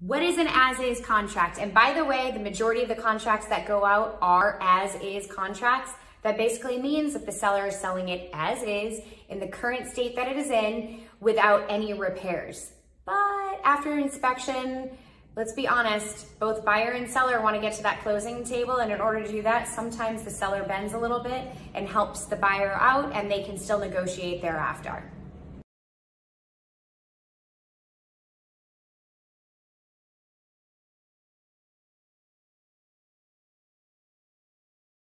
What is an as-is contract? And by the way, the majority of the contracts that go out are as-is contracts. That basically means that the seller is selling it as is in the current state that it is in without any repairs. But after inspection, let's be honest, both buyer and seller want to get to that closing table. And in order to do that, sometimes the seller bends a little bit and helps the buyer out and they can still negotiate thereafter.